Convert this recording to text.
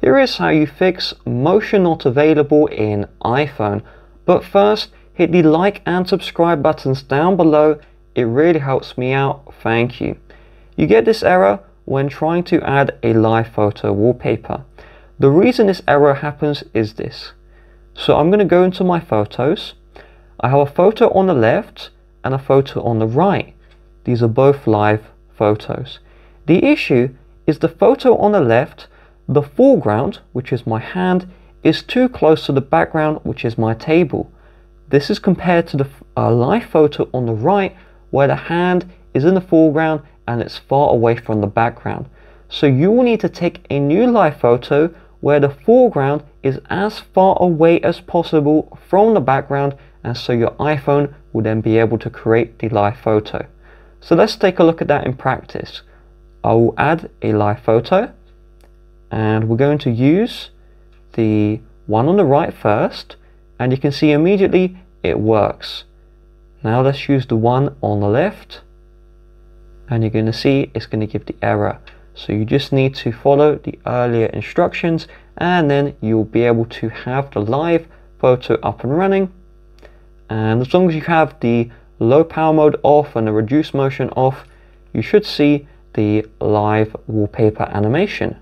Here is how you fix motion not available in iPhone. But first, hit the like and subscribe buttons down below. It really helps me out. Thank you. You get this error when trying to add a live photo wallpaper. The reason this error happens is this. So I'm going to go into my photos. I have a photo on the left and a photo on the right. These are both live photos. The issue is the photo on the left the foreground, which is my hand, is too close to the background, which is my table. This is compared to the uh, live photo on the right, where the hand is in the foreground and it's far away from the background. So you will need to take a new live photo where the foreground is as far away as possible from the background and so your iPhone will then be able to create the live photo. So let's take a look at that in practice. I will add a live photo and we're going to use the one on the right first and you can see immediately it works. Now let's use the one on the left and you're going to see it's going to give the error. So you just need to follow the earlier instructions and then you'll be able to have the live photo up and running. And as long as you have the low power mode off and the reduce motion off, you should see the live wallpaper animation.